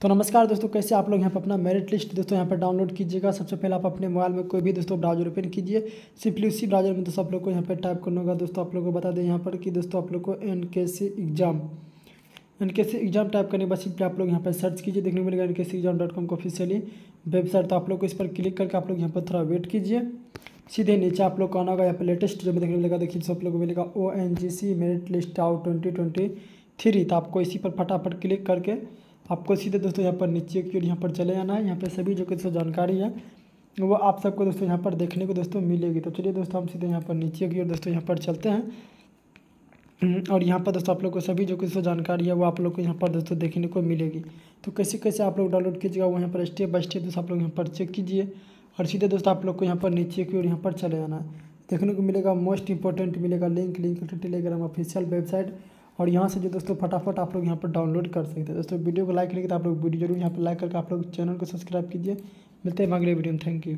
तो नमस्कार दोस्तों, कैसे आप लोग यहाँ पर अपना मेरिट लिस्ट दोस्तों यहाँ पर डाउनलोड कीजिएगा। सबसे पहले आप अपने मोबाइल में कोई भी दोस्तों ब्राउज़र ओपन कीजिए। सिंपली उसी ब्राउज़र में दोस्तों आप लोग को यहाँ पर टाइप करना होगा। दोस्तों, आप लोग को बता दें यहाँ पर कि दोस्तों आप लोग को N exam N exam type करने के बाद सिंपली आप लोग यहाँ पर सर्च कीजिए। देखने को मिलेगा N K exam dot com को ऑफिशियली वेबसाइट तो आप लोग को इस पर क्लिक करके आप लोग यहाँ पर थोड़ा वेट कीजिए। सीधे नीचे आप लोग को आना होगा यहाँ पर लेटेस्ट जो देखने को मिलेगा। देखिए, सब लोग को मिलेगा O N G C merit list out twenty twenty three तो आपको इसी पर फटाफट क्लिक करके आपको सीधे दोस्तों यहाँ पर नीचे की ओर यहाँ पर चले जाना है यहाँ पर सभी जो दोस्तों जानकारी है वो आप सबको दोस्तों यहाँ पर देखने को दोस्तों मिलेगी तो चलिए दोस्तों हम सीधे यहाँ पर नीचे की ओर दोस्तों यहाँ पर चलते हैं और यहाँ पर दोस्तों आप लोग को सभी जो कि दोस्तों जानकारी है वो आप लोग को यहाँ पर दोस्तों देखने को मिलेगी तो कैसे कैसे आप लोग डाउनलोड कीजिएगा वो यहाँ पर स्टेप बाय स्टेप दोस्तों आप लोग यहाँ पर चेक कीजिए और सीधे दोस्तों आप लोग को यहाँ पर नीचे की ओर यहाँ पर चले जाना है देखने को मिलेगा मोस्ट इंपॉर्टेंट मिलेगा link link Telegram official website और यहाँ से जो दोस्तों फटाफट आप लोग यहाँ पर डाउनलोड कर सकते हैं। दोस्तों, वीडियो को लाइक करेंगे तो आप लोग वीडियो ज़रूर यहाँ पर लाइक करके आप लोग चैनल को सब्सक्राइब कीजिए। मिलते हैं अगले वीडियो में। Thank you